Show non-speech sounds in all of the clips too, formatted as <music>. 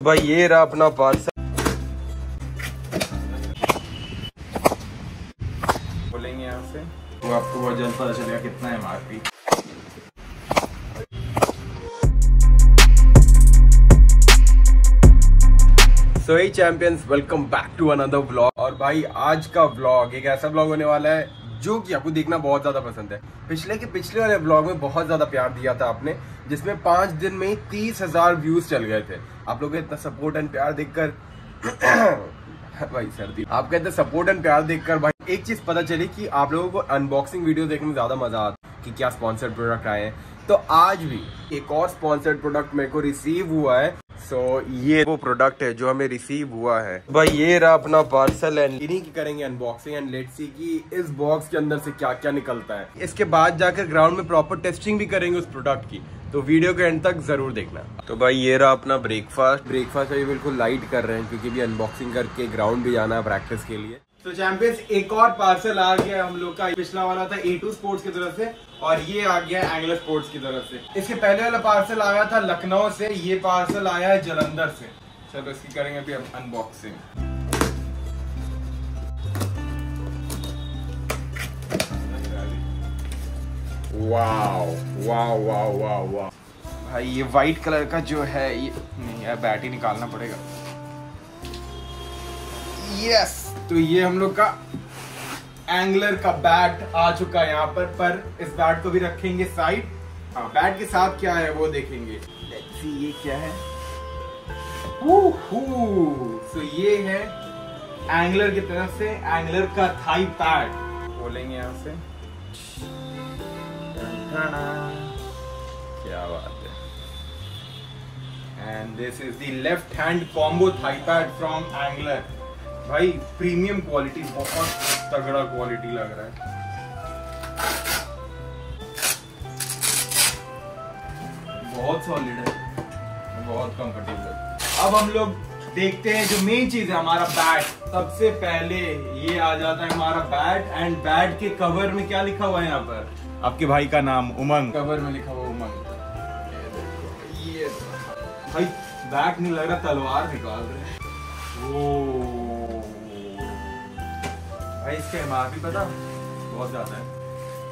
भाई ये रहा अपना पार्सल बोलेंगे यहाँ से। तो आपको बहुत जल्द पता चलेगा कितना है MRP so he champions welcome back to another vlog और भाई आज का व्लॉग एक ऐसा व्लॉग होने वाला है जो कि आपको देखना बहुत ज़्यादा पसंद है। पिछले के पिछले वाले ब्लॉग में बहुत ज़्यादा प्यार दिया था आपने जिसमें पाँच दिन में ही तीस हज़ार व्यूज़ चल गए थे। आप लोगों इतना सपोर्ट एंड प्यार देखकर <coughs> भाई सर्दी। आपका इतना सपोर्ट एंड प्यार देखकर भाई एक चीज़ पता चली कि आप लोगों को अनबॉक्सिंग वीडियो देखने में ज़्यादा मज़ा आता कि क्या स्पॉन्सर्ड प्रोडक्ट आए तो आज भी एक और स्पॉन्सर्ड प्रोडक्ट मेरे को रिसीव हुआ है। सो so, ये वो प्रोडक्ट है जो हमें रिसीव हुआ है। भाई ये रहा अपना पार्सल एंड इन्हीं की करेंगे अनबॉक्सिंग एंड लेट्स सी कि इस बॉक्स के अंदर से क्या क्या निकलता है। इसके बाद जाकर ग्राउंड में प्रॉपर टेस्टिंग भी करेंगे उस प्रोडक्ट की। तो वीडियो के एंड तक ज़रूर देखना। तो भाई, ये रहा अपना ब्रेकफास्ट ब्रेकफास्ट अभी बिल्कुल लाइट कर रहे हैं, क्योंकि भी अनबॉक्सिंग करके ग्राउंड भी जाना है प्रैक्टिस के लिए। तो चैंपियंस एक और पार्सल आ गया हम लोग का। पिछला वाला था ए टू स्पोर्ट्स की तरफ़ से, और ये आ गया एंगलर स्पोर्ट्स की तरफ़ से। इसके पहले वाला पार्सल आया था लखनऊ से, ये पार्सल आया है जलंधर से। चलो, इसकी करेंगे अभी unboxing wow wow wow wow wow भाई ये व्हाइट कलर का जो है ये नहीं यार बैट ही निकालना पड़ेगा। यस तो ये हम लोग का एंगलर का बैट आ चुका है यहाँ पर पर इस बैट को भी रखेंगे साइड हाँ बैट के साथ क्या है वो देखेंगे। See, ये क्या है? सो ये है एंगलर की तरफ़ से एंगलर का थाई पैड बोलेंगे यहाँ से। क्या बात है। And this is left hand combo from Angler भाई प्रीमियम क्वालिटी बहुत तगड़ा क्वालिटी लग रहा है। बहुत सॉलिड है। बहुत कंफर्टेबल अब हम लोग देखते हैं जो मेन चीज़ है हमारा बैट सबसे पहले ये आ जाता है हमारा बैट एंड बैट के कवर में क्या लिखा हुआ है यहाँ पर? आपके भाई का नाम उमंग। कवर में लिखा हुआ उमंग। ये भाई नहीं लग रहा तलवार निकाल रहे ओ। भाई इसका एमआरपी पता? बहुत ज़्यादा है।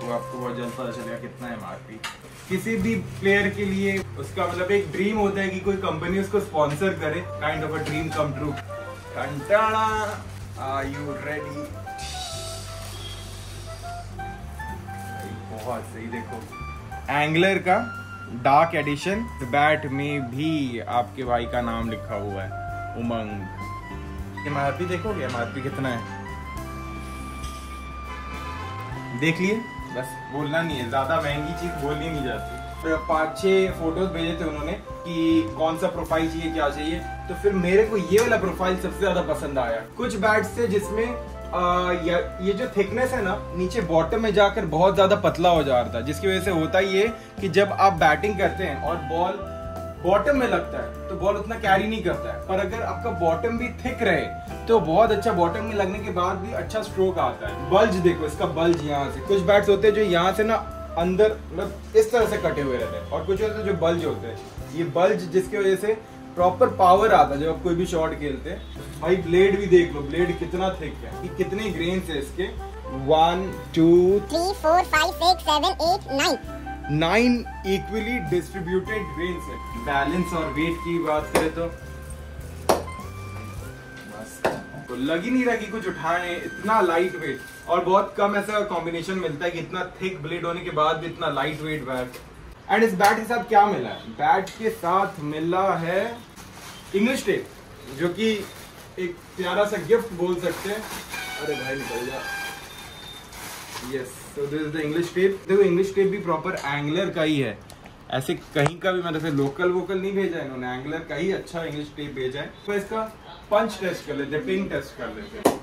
तो आपको बहुत जल्द पता चलेगा कितना एमआरपी किसी भी प्लेयर के लिए उसका मतलब एक ड्रीम होता है कि कोई कंपनी उसको स्पॉन्सर करे। Kind of a dream come true कंटाड़ा are you ready बहुत सही। देखो एंगलर का डार्क एडिशन बैट में भी आपके भाई का नाम लिखा हुआ है, उमंग। एमआरपी देखोगे? एमआरपी कितना है? देख लिए? बस बोलना नहीं है। ज़्यादा महँगी चीज़ बोलनी नहीं जाती। पाँच छह फ़ोटोज़ भेजे थे उन्होंने कि कौन सा प्रोफ़ाइल चाहिए, क्या चाहिए। तो फिर मेरे को ये वाला प्रोफ़ाइल सबसे ज़्यादा पसंद आया। कुछ बैट्स थे जिसमें आ, ये जो थिकनेस है ना नीचे बॉटम में जाकर बहुत ज़्यादा पतला हो जा रहा था जिसकी वजह से होता ये कि जब आप बैटिंग करते हैं और बॉल बॉटम में लगता है तो बॉल उतना कैरी नहीं करता है। पर अगर आपका बॉटम भी थिक रहे तो बहुत अच्छा बॉटम में लगने के बाद भी अच्छा स्ट्रोक आता है। बल्ज देखो इसका बल्ज यहाँ से। कुछ बैट्स होते हैं जो यहाँ से ना अंदर मतलब इस तरह से कटे हुए रहते हैं और कुछ होते हैं जो बल्ज होते हैं। ये बल्ज जिसकी वजह से प्रॉपर पावर आता है जब आप कोई भी शॉट खेलते हैं। भाई ब्लेड भी देख लो ब्लेड कितना थिक है। कि कितने ग्रेन है इसके। One two three four five six seven eight nine nine equally distributed grain है। बैलेंस और वेट की बात करें तो। तो लग ही नहीं रहा कि कुछ उठाए इतना लाइट वेट और बहुत कम ऐसा कॉम्बिनेशन मिलता है कि इतना थिक ब्लेड होने के बाद भी इतना लाइट वेट बैट एंड इस बैट के साथ क्या मिला है? बैट के साथ मिला है इंग्लिश टेप जो कि एक प्यारा सा गिफ्ट बोल सकते हैं। अरे भाई, निकल जा। Yes so this is the English tape देखो इंग्लिश टेप भी प्रॉपर एंगलर का ही है। ऐसे कहीं का भी मतलब ऐसे लोकल वोकल नहीं भेजा है इन्होंने। एंगलर का ही अच्छा इंग्लिश टेप भेजा है। तो इसका पंच टेस्ट कर लेते पिंग टेस्ट कर लेते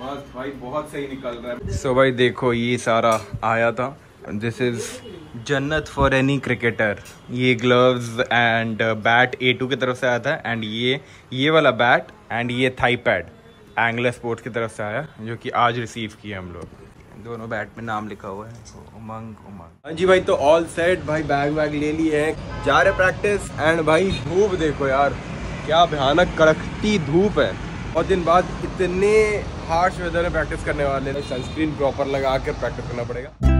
मस्त भाई, बहुत सही निकल रहा है। सो so भाई, देखो, ये सारा आया था। दिस इज़ जन्नत फॉर एनी क्रिकेटर ये gloves and bat A two की तरफ़ से आया था एंड ये ये वाला बैट एंड ये थाई पैड एंगलर स्पोर्ट्स की तरफ़ से आया, जो कि आज रिसीव किया हम लोग. दोनों बैट में नाम लिखा हुआ है. उमंग उमंग. हाँ जी भाई तो ऑल सेट भाई बैग वैग ले लिए हैं. जा रहे प्रैक्टिस एंड भाई, धूप देखो यार. क्या भयानक कड़कती धूप है. और दिन बाद इतने हार्श वेदर में प्रैक्टिस करने वाले सनस्क्रीन प्रॉपर लगा कर प्रैक्टिस करना पड़ेगा.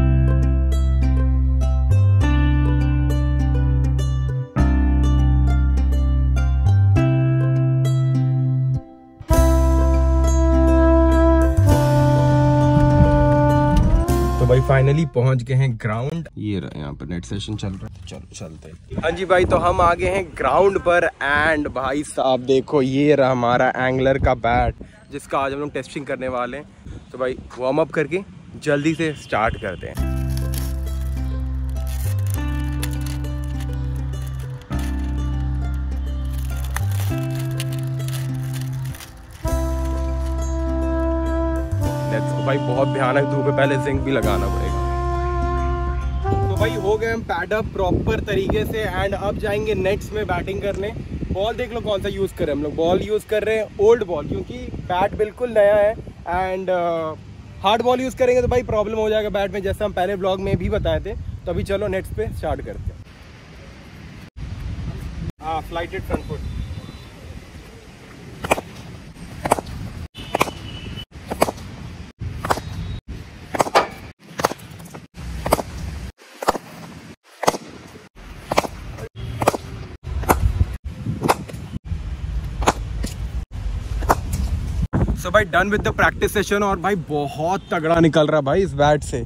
भाई फाइनली पहुँच गए हैं ग्राउंड ये रहा यहाँ पर नेट सेशन चल रहा है। चलो चलते हैं। हाँ जी भाई तो हम आ गए हैं ग्राउंड पर एंड भाई साहब देखो ये रहा हमारा एंगलर का बैट जिसका आज हम लोग टेस्टिंग करने वाले हैं। तो भाई वार्म अप करके जल्दी से स्टार्ट करते हैं। भाई बहुत भयानक धूप है पहले जिंक भी लगाना पड़ेगा। तो भाई हो गए हम पैडअप प्रॉपर तरीके से एंड अब जाएँगे नेट्स में बैटिंग करने। बॉल देख लो कौन सा यूज़ कर रहे हैं हम लोग। बॉल यूज़ कर रहे हैं ओल्ड बॉल क्योंकि बैट बिल्कुल नया है एंड हार्ड बॉल यूज़ करेंगे तो भाई प्रॉब्लम हो जाएगा बैट में, जैसे हम पहले ब्लॉग में भी बताए थे। तो अभी चलो नेट्स पे स्टार्ट करते हैं। फ्लाइटेड फ्रंट फुट सो भाई done with the practice session और भाई बहुत तगड़ा निकल रहा भाई इस बैट से।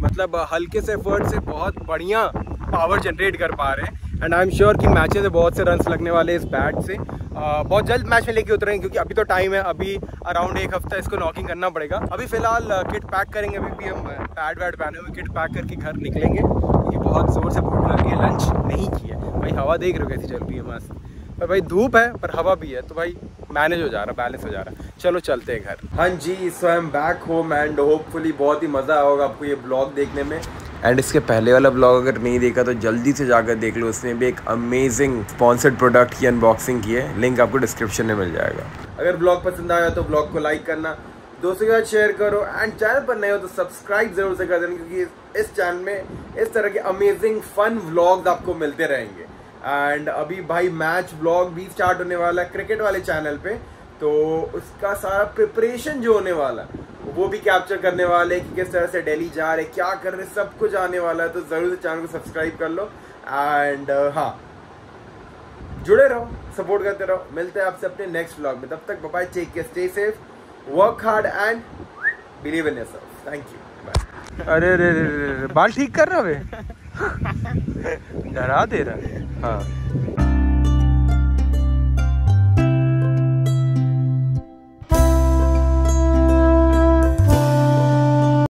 मतलब हल्के से एफर्ट से बहुत बढ़िया पावर जनरेट कर पा रहे हैं। एंड आई एम श्योर कि मैचेस में बहुत से रन्स लगने वाले इस बैट से। आ, बहुत जल्द मैच में लेके उतरेंगे क्योंकि अभी तो टाइम है। अभी अराउंड एक हफ़्ता इसको नॉकिंग करना पड़ेगा। अभी फ़िलहाल किट पैक करेंगे। अभी भी हम पैड वैड पहने हुए किट पैक करके घर निकलेंगे। क्योंकि बहुत ज़ोर से भूख लग है। लंच नहीं किया। भाई हवा देख रहे हो कैसी चल रही है मस्त। पर भाई धूप है, पर हवा भी है तो भाई मैनेज हो जा रहा बैलेंस हो जा रहा। चलो चलते हैं घर। हाँ जी so I am back home and hopefully बहुत ही मज़ा होगा आपको ये ब्लॉग देखने में। एंड इसके पहले वाला ब्लॉग अगर नहीं देखा तो जल्दी से जाकर देख लो उसने भी एक अमेजिंग स्पॉन्सर्ड प्रोडक्ट की अनबॉक्सिंग की है। लिंक आपको डिस्क्रिप्शन में मिल जाएगा। अगर ब्लॉग पसंद आया तो ब्लॉग को लाइक करना, दोस्तों के साथ शेयर करो एंड चैनल पर नए हो तो सब्सक्राइब ज़रूर से कर देना, क्योंकि इस चैनल में इस तरह के अमेजिंग फन व्लॉग्स आपको मिलते रहेंगे। एंड अभी भाई मैच ब्लॉग भी स्टार्ट होने वाला है क्रिकेट वाले चैनल पे। तो उसका सारा प्रिपरेशन जो होने वाला वो भी कैप्चर करने वाले कि किस तरह से दिल्ली जा रहे क्या कर रहे सब कुछ आने वाला है। तो ज़रूर से चैनल को सब्सक्राइब कर लो। एंड uh, हाँ जुड़े रहो सपोर्ट करते रहो। मिलते हैं आपसे अपने नेक्स्ट ब्लॉग में। तब तक bye take care stay safe work hard and believe in yourself thank you अरे अरे अरे बाल ठीक कर रहे है <laughs> डरा दे रहा है। हाँ।